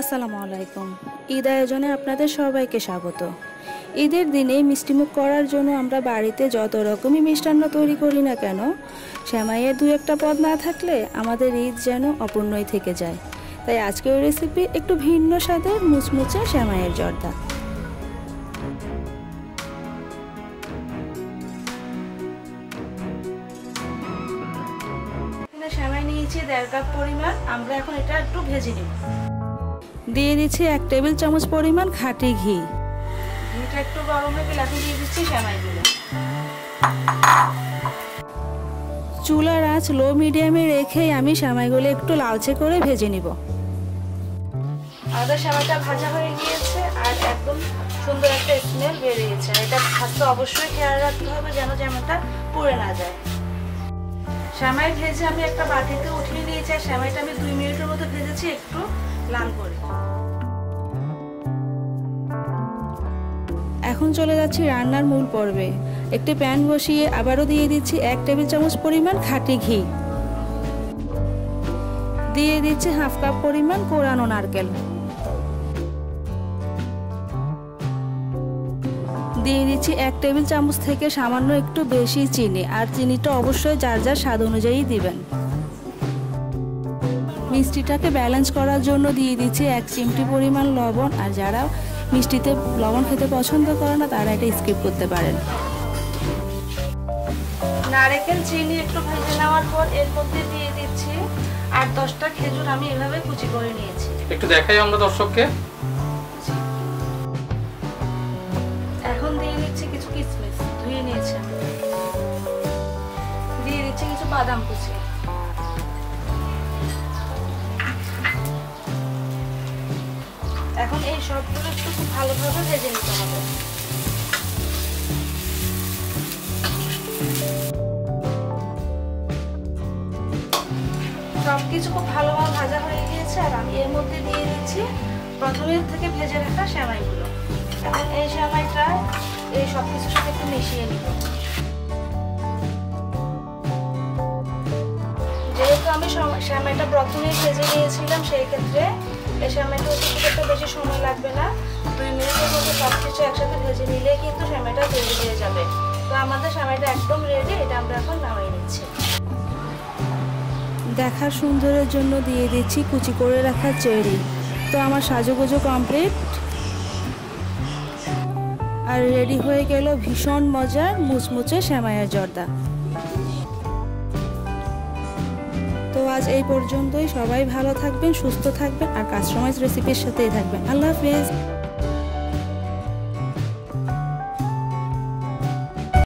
আসসালামু আলাইকুম। ঈদ আয়োজনে আপনাদের সবাইকে স্বাগত। ঈদের দিনে মিষ্টিমুখ করার জন্য আমরা বাড়িতে যত রকমই মিষ্টান্ন তৈরি করি না কেন শ্যামাইয়ের দু একটা পদ না থাকলে আমাদের ঈদ যেন অপূর্ণই থেকে যায়। তাই আজকের রেসিপি একটু ভিন্ন স্বাদের মুচমুচে শ্যামাইয়ের জর্দা। শ্যামাই নিয়েছি দেড় কাপ পরিমাণ, আমরা এখন এটা একটু ভেজে নিব। দিয়ে দিচ্ছি এক টেবিল চামচ পরিমাণ খাঁটি ঘি। ঘিটা একটু গরম হয়ে গেলে এখন দিয়ে দিচ্ছি চুলার আঁচ লো মিডিয়ামে রেখেই আমি শ্যামাইগুলো একটু লালচে করে ভেজে নিব। আমাদের শ্যামাইটা ভাজা হয়ে গিয়েছে আর একদম সুন্দর একটা স্মেল বেরিয়েছে। এটা খাদ্য অবশ্যই খেয়াল রাখতে হবে যেন যেমনটা পুড়ে না যায়। শ্যামাই ভেজে আমি একটা বাটিতে উঠিয়ে নিয়েছি আর শ্যামাইটা আমি দুই মিনিটের মতো ভেজেছি একটু। করে। এখন চলে যাচ্ছি রান্নার মূল পর্বে। একটি প্যান বসিয়ে আবারও দিয়ে দিচ্ছি এক টেবিল চামচ পরিমাণ খাঁটি ঘি। দিয়ে দিচ্ছি হাফ কাপ পরিমাণ কোরানো নারকেল। দিয়ে দিচ্ছি এক টেবিল চামচ থেকে সামান্য একটু বেশি চিনি, আর চিনিটা অবশ্যই যার যার স্বাদ অনুযায়ী দিবেন। মিষ্টিটাকে ব্যালেন্স করার জন্য দিয়ে দিচ্ছি এক চিমটি পরিমাণ লবণ। আর যারা মিষ্টিতে লবণ খেতে পছন্দ করে না তারা এটা স্কিপ করতে পারেন। নারকেল চিনি একটু ভেজে নেওয়ার পর এর মধ্যে দিয়ে দিচ্ছি। আট দশটা খেজুর আমি এভাবে কুচি করে নিয়েছি। একটু দেখাই আমরা দর্শককে। এখন দিয়ে দিচ্ছি কিছু কিশমিশ ধুয়ে নিয়েছি দিয়ে দিচ্ছি কিছু বাদাম কুচি। এখন এই সবগুলো একটু খুব ভালোভাবে ভেজে নিতে হবে। সব কিছু খুব ভালোভাবে ভাজা হয়ে গিয়েছে আর আমি এর মধ্যে দিয়ে দিচ্ছি প্রথমে থেকে ভেজে রাখা সেমাইগুলো। এই সেমাইটা এই সব কিছুর সাথে একটু মিশিয়ে নিব। যেহেতু আমি সম- সেমাইটা প্রথমেই ভেজে নিয়েছিলাম, সেই ক্ষেত্রে এই সেমাইটা হতে খুব একটা বেশি সময় লাগবে না। দুই মিনিটের মধ্যে সব কিছু একসাথে ভেজে নিলে কিন্তু সেমাইটা তৈরি হয়ে যাবে। তো আমাদের সেমাইটা একদম রেডি এটা আমরা এখন নামিয়ে নিচ্ছি। দেখার সুন্দরের জন্য দিয়ে দিচ্ছি কুচি করে রাখা চেরি। তো আমার সাজুগুজু কমপ্লিট আর রেডি হয়ে গেল ভীষণ মজার মুচমুচে শ্যামাইয়ের জর্দা। আজ এই পর্যন্তই। সবাই ভালো থাকবেন, সুস্থ থাকবেন, আর কাস্টমাইজ রেসিপির সাথেই থাকবেন। আল্লাহ হাফিজ।